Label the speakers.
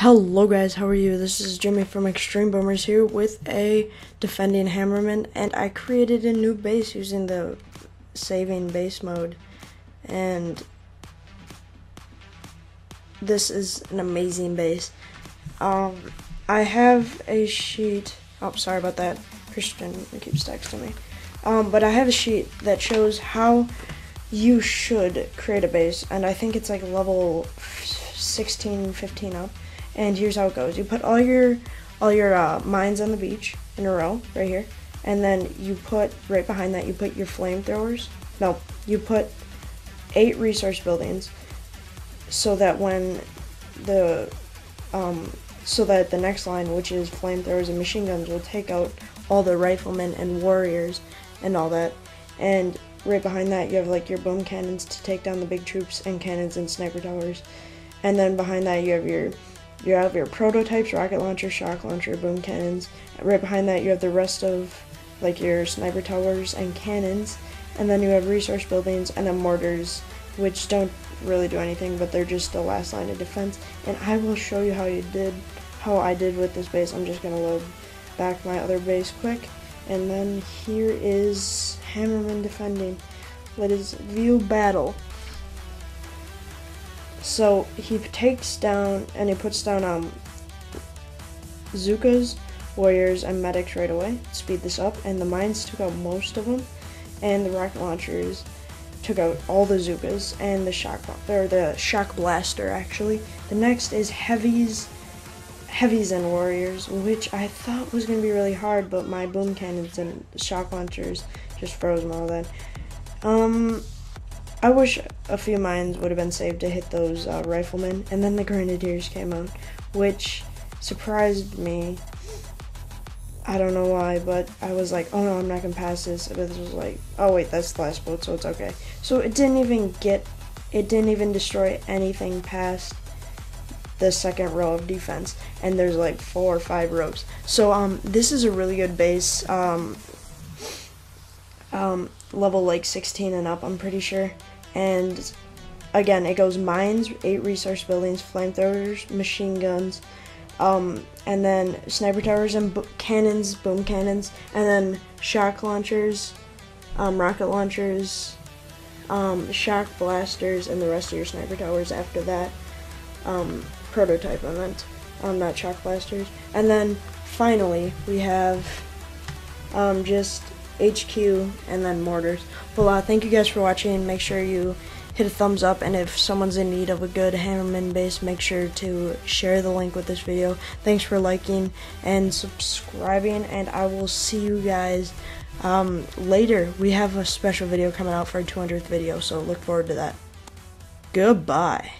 Speaker 1: Hello guys, how are you? This is Jimmy from Extreme Boomers here with a defending Hammerman and I created a new base using the saving base mode and this is an amazing base. Um, I have a sheet, oh sorry about that, Christian keeps texting me. Um, but I have a sheet that shows how you should create a base and I think it's like level 16, 15 up and here's how it goes. You put all your all your uh, mines on the beach in a row right here, and then you put right behind that you put your flamethrowers. No, you put eight resource buildings, so that when the um, so that the next line, which is flamethrowers and machine guns, will take out all the riflemen and warriors and all that. And right behind that, you have like your boom cannons to take down the big troops and cannons and sniper towers. And then behind that, you have your you have your prototypes, rocket launcher, shock launcher, boom cannons. Right behind that, you have the rest of like your sniper towers and cannons. And then you have resource buildings and then mortars, which don't really do anything, but they're just the last line of defense. And I will show you how you did, how I did with this base. I'm just gonna load back my other base quick. And then here is Hammerman defending. Let us view battle. So he takes down and he puts down um Zookas, warriors, and medics right away. Speed this up, and the mines took out most of them, and the rocket launchers took out all the Zookas and the shock or the shock blaster actually. The next is heavies, heavies and warriors, which I thought was gonna be really hard, but my boom cannons and shock launchers just froze them all then. Um, I wish a few mines would have been saved to hit those uh, riflemen, and then the grenadiers came out, which surprised me. I don't know why, but I was like, oh no, I'm not gonna pass this. But this was like, oh wait, that's the last boat, so it's okay. So it didn't even get, it didn't even destroy anything past the second row of defense, and there's like four or five rows. So um, this is a really good base. Um, um, level like 16 and up, I'm pretty sure. And again, it goes mines, eight resource buildings, flamethrowers, machine guns, um, and then sniper towers and bo- cannons, boom cannons, and then shock launchers, um, rocket launchers, um, shock blasters, and the rest of your sniper towers after that. Um, prototype, I meant. Um, not shock blasters. And then finally, we have um, just HQ, and then mortars. Well, uh, thank you guys for watching. Make sure you hit a thumbs up, and if someone's in need of a good Hammerman base, make sure to share the link with this video. Thanks for liking and subscribing, and I will see you guys um, later. We have a special video coming out for our 200th video, so look forward to that. Goodbye.